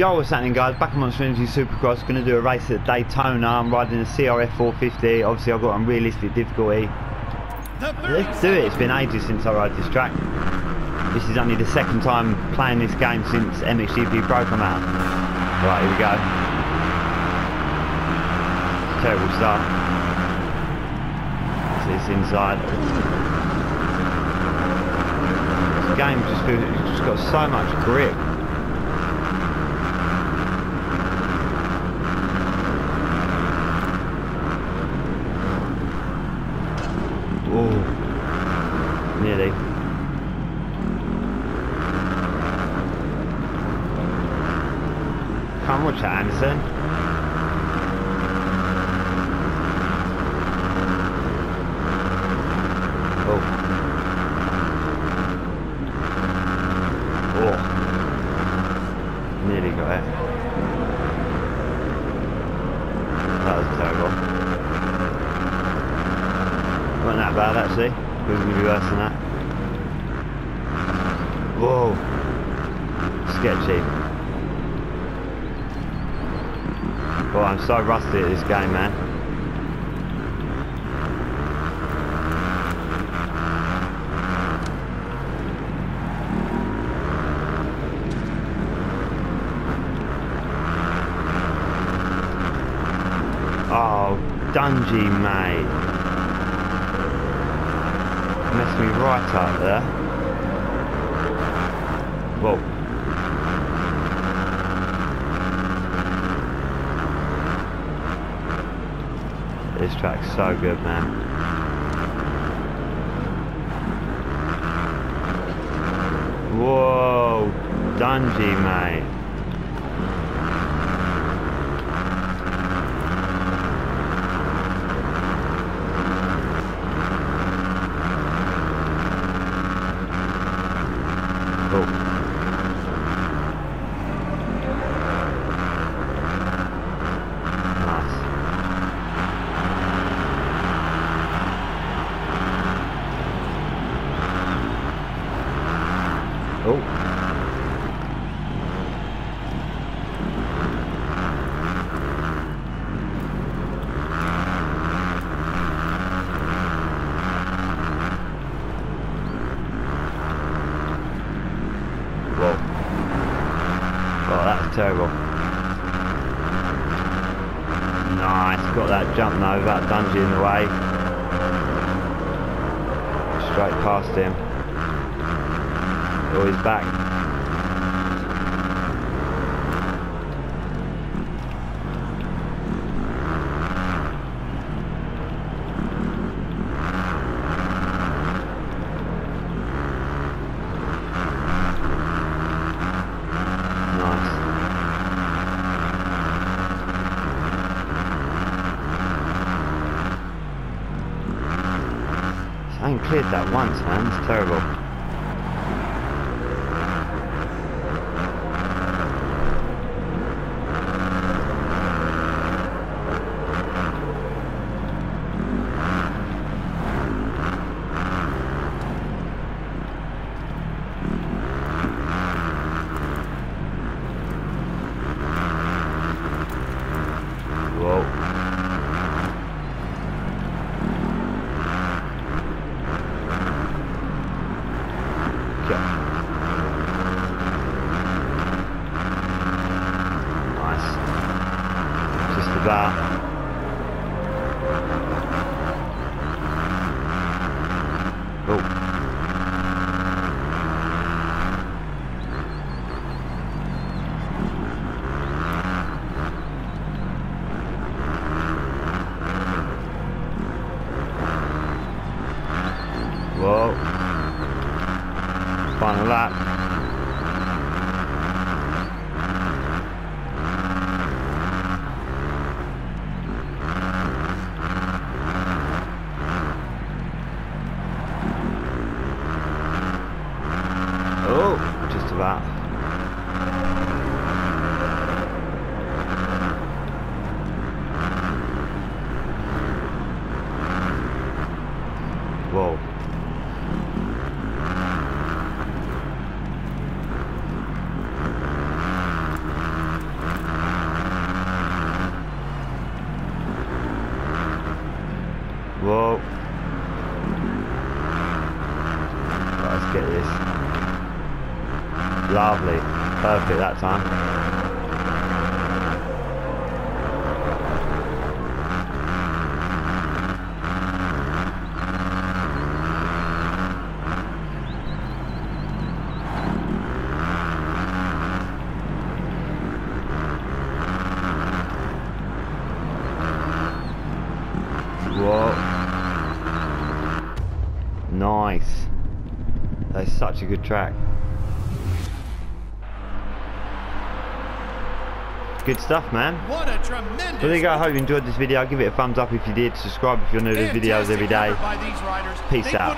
Yo, what's happening guys? Back on Energy Supercross, gonna do a race at Daytona. I'm riding a CRF 450. Obviously I've got unrealistic difficulty. Let's do it, it's been ages since I rode this track. This is only the second time playing this game since MXGP Pro come out. Right, here we go. Terrible start. See this inside. This game just feels, just got so much grip. Oh, nearly. Watch that, Anderson. Oh. Oh. Nearly got it. That was terrible. Wasn't that bad actually. It was going to be worse than that. Whoa. Sketchy. Oh, I'm so rusty at this game, man. Oh, Dungey, mate. Messed me right up there. Whoa. This track's so good, man. Whoa, Dungey, mate. Oh. Nice. Oh. Whoa. Oh, that's terrible. Nice, got that jump though, that Dungey in the way. Straight past him. Oh, he's back. Nice. I ain't cleared that once, man. It's terrible. Whoa. Okay. Nice. Just about. Oh. Whoa. Final lap. Oh, just about. Whoa. Whoa. Right, let's get this. Lovely. Perfect that time. Whoa. Nice. That's such a good track. Good stuff, man. What a tremendous. Well, there you go. I hope you enjoyed this video. Give it a thumbs up if you did. Subscribe if you're new to videos every day. effort By these riders. Peace they out.